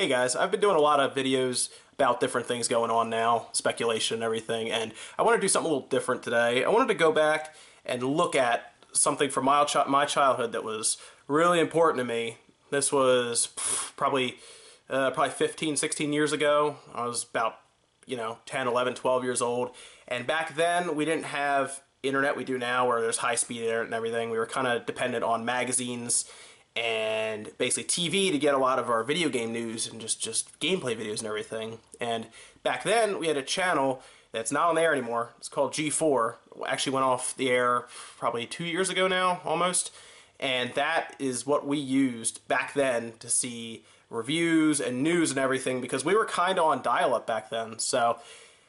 Hey guys, I've been doing a lot of videos about different things going on now, speculation and everything, and I want to do something a little different today. I wanted to go back and look at something from my, my childhood that was really important to me. This was probably uh, probably 15, 16 years ago. I was about, you know, 10, 11, 12 years old. And back then, we didn't have internet we do now where there's high speed internet and everything. We were kind of dependent on magazines and basically TV to get a lot of our video game news and just, just gameplay videos and everything. And back then, we had a channel that's not on the air anymore. It's called G4. It actually went off the air probably two years ago now, almost. And that is what we used back then to see reviews and news and everything because we were kind of on dial-up back then. So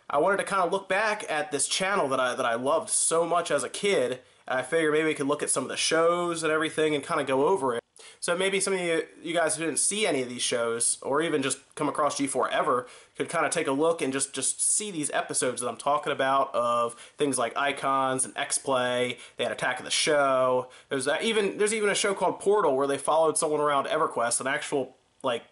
I wanted to kind of look back at this channel that I that I loved so much as a kid. And I figured maybe we could look at some of the shows and everything and kind of go over it. So maybe some of you, you guys who didn't see any of these shows, or even just come across G4 ever, could kind of take a look and just, just see these episodes that I'm talking about of things like Icons and X-Play. They had Attack of the Show. There's even there's even a show called Portal where they followed someone around EverQuest, an actual like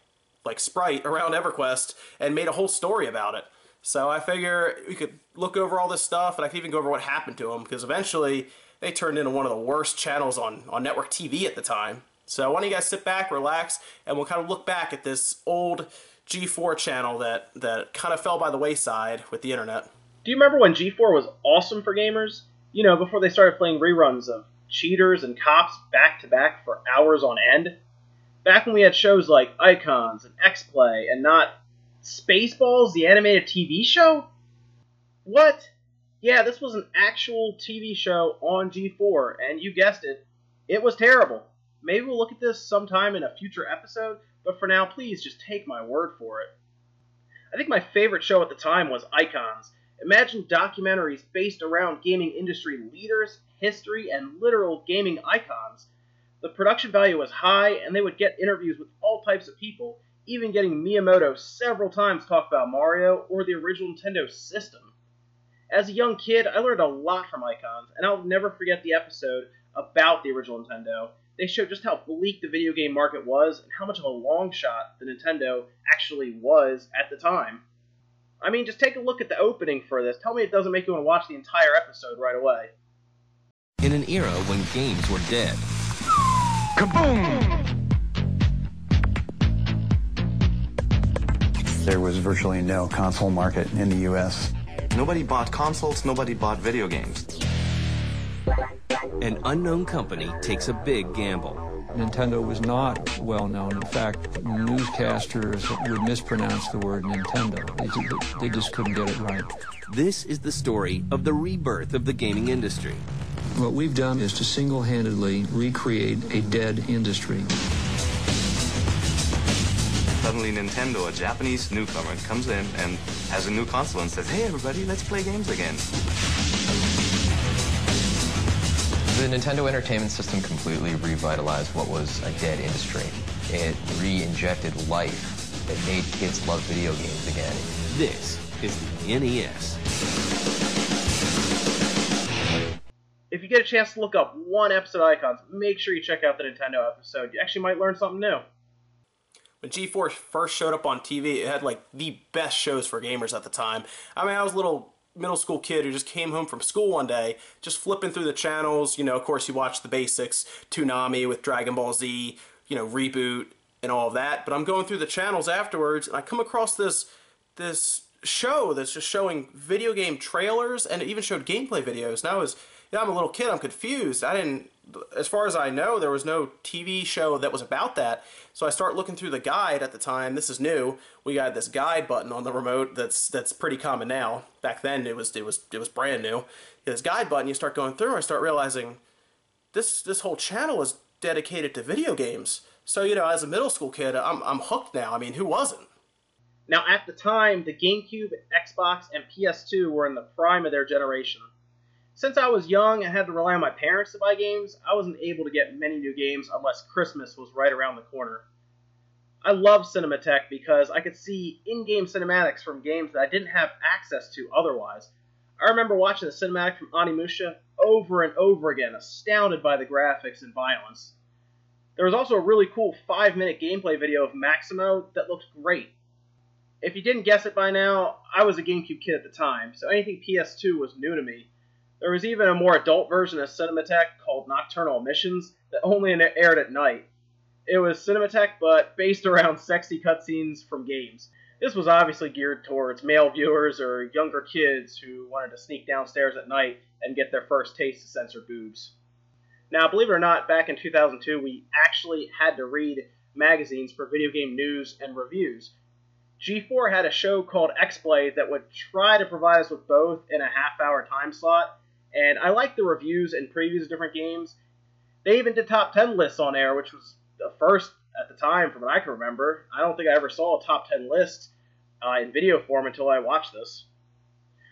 like sprite around EverQuest, and made a whole story about it. So I figure we could look over all this stuff, and I could even go over what happened to them because eventually they turned into one of the worst channels on on network TV at the time. So why don't you guys sit back, relax, and we'll kind of look back at this old G4 channel that, that kind of fell by the wayside with the internet. Do you remember when G4 was awesome for gamers? You know, before they started playing reruns of cheaters and cops back to back for hours on end? Back when we had shows like Icons and X-Play and not Spaceballs, the animated TV show? What? Yeah, this was an actual TV show on G4, and you guessed it, it was terrible. Maybe we'll look at this sometime in a future episode, but for now, please just take my word for it. I think my favorite show at the time was Icons. Imagine documentaries based around gaming industry leaders, history, and literal gaming icons. The production value was high, and they would get interviews with all types of people, even getting Miyamoto several times talk about Mario or the original Nintendo system. As a young kid, I learned a lot from Icons, and I'll never forget the episode about the original Nintendo they showed just how bleak the video game market was and how much of a long shot the Nintendo actually was at the time. I mean, just take a look at the opening for this. Tell me it doesn't make you want to watch the entire episode right away. In an era when games were dead. Kaboom! There was virtually no console market in the US. Nobody bought consoles, nobody bought video games. An unknown company takes a big gamble. Nintendo was not well known. In fact, newscasters would mispronounce the word Nintendo. They, they just couldn't get it right. This is the story of the rebirth of the gaming industry. What we've done is to single handedly recreate a dead industry. Suddenly, Nintendo, a Japanese newcomer, comes in and has a new console and says, Hey, everybody, let's play games again. The Nintendo Entertainment System completely revitalized what was a dead industry. It re-injected life. It made kids love video games again. This is the NES. If you get a chance to look up one episode icons, make sure you check out the Nintendo episode. You actually might learn something new. When G4 first showed up on TV, it had like the best shows for gamers at the time. I mean, I was a little middle school kid who just came home from school one day, just flipping through the channels. You know, of course, you watch the basics, Toonami with Dragon Ball Z, you know, reboot and all of that. But I'm going through the channels afterwards, and I come across this this show that's just showing video game trailers, and it even showed gameplay videos. Now, as you know, I'm a little kid, I'm confused. I didn't as far as I know, there was no TV show that was about that. So I start looking through the guide at the time. This is new. We got this guide button on the remote that's that's pretty common now. Back then it was it was it was brand new. This guide button, you start going through, I start realizing this this whole channel is dedicated to video games. So you know, as a middle school kid, I'm I'm hooked now. I mean, who wasn't? Now at the time, the GameCube, Xbox, and PS2 were in the prime of their generation. Since I was young and had to rely on my parents to buy games, I wasn't able to get many new games unless Christmas was right around the corner. I love Cinematech because I could see in-game cinematics from games that I didn't have access to otherwise. I remember watching the cinematic from Onimusha over and over again, astounded by the graphics and violence. There was also a really cool 5 minute gameplay video of Maximo that looked great. If you didn't guess it by now, I was a GameCube kid at the time, so anything PS2 was new to me. There was even a more adult version of Cinematech called Nocturnal Emissions that only aired at night. It was Cinematech, but based around sexy cutscenes from games. This was obviously geared towards male viewers or younger kids who wanted to sneak downstairs at night and get their first taste of censored boobs. Now, believe it or not, back in 2002, we actually had to read magazines for video game news and reviews. G4 had a show called X-Play that would try to provide us with both in a half-hour time slot, and I like the reviews and previews of different games. They even did top 10 lists on air, which was the first at the time, from what I can remember. I don't think I ever saw a top 10 list uh, in video form until I watched this.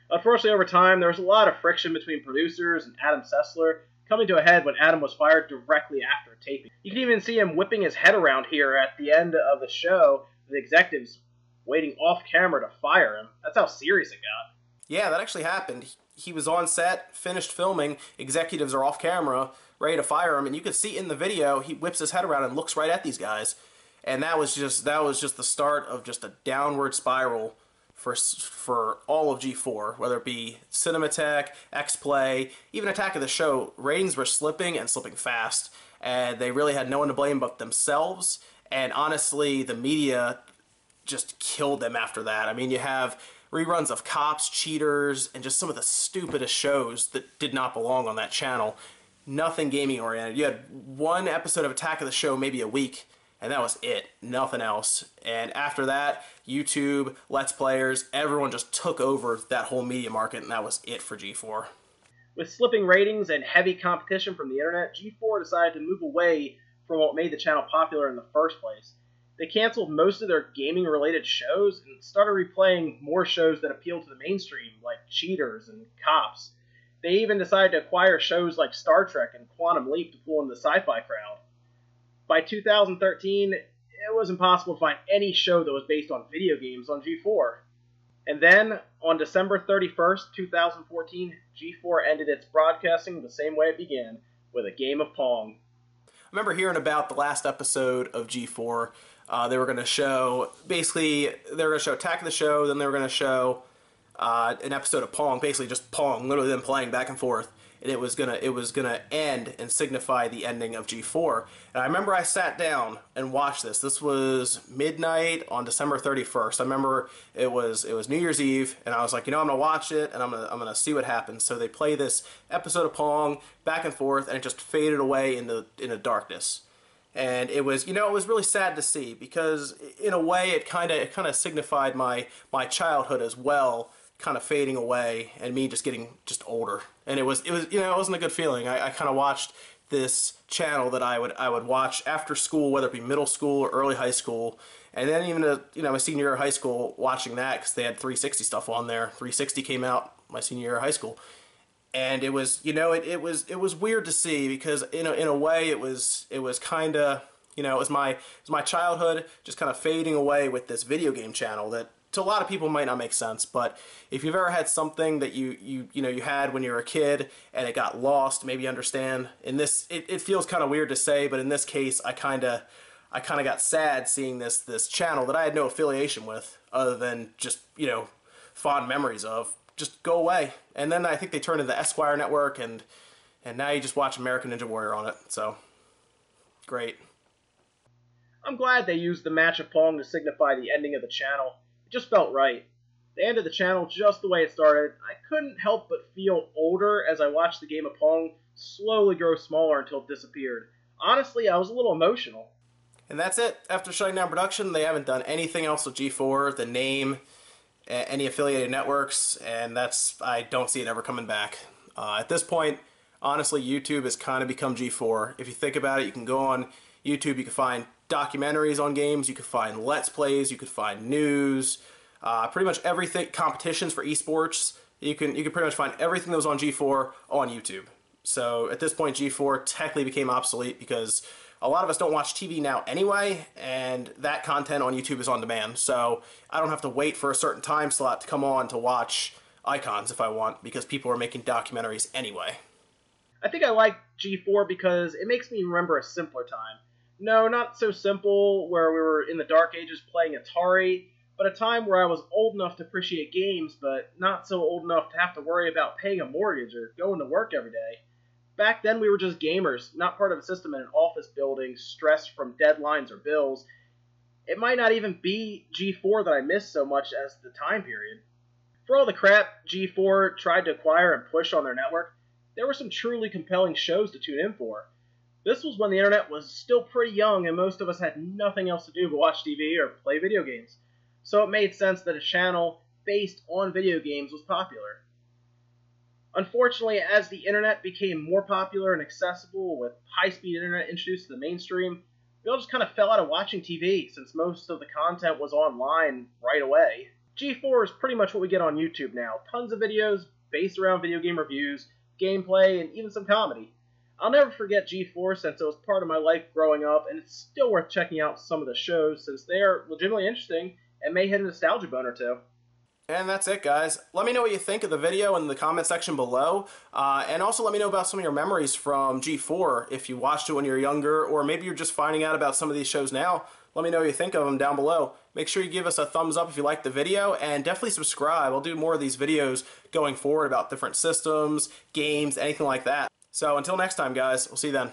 Unfortunately, over time, there was a lot of friction between producers and Adam Sessler, coming to a head when Adam was fired directly after taping. You can even see him whipping his head around here at the end of the show, the executives waiting off camera to fire him. That's how serious it got. Yeah, that actually happened. He was on set, finished filming, executives are off camera, ready to fire him, and you can see in the video he whips his head around and looks right at these guys, and that was just that was just the start of just a downward spiral for for all of G4, whether it be Cinematech, X-Play, even Attack of the Show. Ratings were slipping and slipping fast, and they really had no one to blame but themselves. And honestly, the media just killed them after that. I mean, you have reruns of cops, cheaters, and just some of the stupidest shows that did not belong on that channel nothing gaming oriented. You had one episode of Attack of the Show maybe a week, and that was it. Nothing else. And after that, YouTube, Let's Players, everyone just took over that whole media market, and that was it for G4. With slipping ratings and heavy competition from the internet, G4 decided to move away from what made the channel popular in the first place. They canceled most of their gaming related shows and started replaying more shows that appealed to the mainstream, like Cheaters and Cops. They even decided to acquire shows like Star Trek and Quantum Leap to pull in the sci fi crowd. By 2013, it was impossible to find any show that was based on video games on G4. And then, on December 31st, 2014, G4 ended its broadcasting the same way it began, with a game of Pong. I remember hearing about the last episode of G4. Uh, they were going to show, basically, they were going to show Attack of the Show, then they were going to show uh, an episode of Pong, basically just Pong, literally them playing back and forth, and it was gonna it was gonna end and signify the ending of G4. And I remember I sat down and watched this. This was midnight on December 31st. I remember it was it was New Year's Eve, and I was like, you know, I'm gonna watch it and I'm gonna I'm gonna see what happens. So they play this episode of Pong back and forth, and it just faded away into into darkness and it was you know it was really sad to see because in a way it kind of it kind of signified my my childhood as well kind of fading away and me just getting just older. And it was it was you know it wasn't a good feeling. I, I kind of watched this channel that I would I would watch after school, whether it be middle school or early high school, and then even a, you know my senior year of high school, watching that because they had 360 stuff on there. 360 came out my senior year of high school, and it was you know it, it was it was weird to see because in a, in a way it was it was kind of you know it was my it was my childhood just kind of fading away with this video game channel that to a lot of people might not make sense, but if you've ever had something that you you you know you had when you were a kid and it got lost, maybe understand. In this, it, it feels kind of weird to say, but in this case, I kind of I kind of got sad seeing this this channel that I had no affiliation with, other than just you know fond memories of just go away. And then I think they turned into the Esquire network, and and now you just watch American Ninja Warrior on it. So great. I'm glad they used the match of Pong to signify the ending of the channel. It just felt right. They ended the channel just the way it started. I couldn't help but feel older as I watched the game of Pong slowly grow smaller until it disappeared. Honestly, I was a little emotional. And that's it. After shutting down production, they haven't done anything else with G4, the name, any affiliated networks, and that's I don't see it ever coming back. Uh, at this point, honestly, YouTube has kind of become G4. If you think about it, you can go on YouTube, you can find documentaries on games, you can find let's plays, you could find news, uh, pretty much everything, competitions for esports. You can you can pretty much find everything that was on G4 on YouTube. So at this point, G4 technically became obsolete because a lot of us don't watch TV now anyway, and that content on YouTube is on demand. So I don't have to wait for a certain time slot to come on to watch icons if I want because people are making documentaries anyway. I think I like G4 because it makes me remember a simpler time No, not so simple where we were in the dark ages playing Atari, but a time where I was old enough to appreciate games, but not so old enough to have to worry about paying a mortgage or going to work every day. Back then, we were just gamers, not part of a system in an office building, stressed from deadlines or bills. It might not even be G4 that I missed so much as the time period. For all the crap G4 tried to acquire and push on their network, there were some truly compelling shows to tune in for. This was when the internet was still pretty young and most of us had nothing else to do but watch TV or play video games. So it made sense that a channel based on video games was popular. Unfortunately, as the internet became more popular and accessible with high speed internet introduced to the mainstream, we all just kind of fell out of watching TV since most of the content was online right away. G4 is pretty much what we get on YouTube now tons of videos based around video game reviews, gameplay, and even some comedy. I'll never forget G4 since it was part of my life growing up, and it's still worth checking out some of the shows since they are legitimately interesting and may hit a nostalgia bone or two. And that's it, guys. Let me know what you think of the video in the comment section below. Uh, and also let me know about some of your memories from G4 if you watched it when you were younger, or maybe you're just finding out about some of these shows now. Let me know what you think of them down below. Make sure you give us a thumbs up if you liked the video, and definitely subscribe. I'll do more of these videos going forward about different systems, games, anything like that. So until next time, guys, we'll see you then.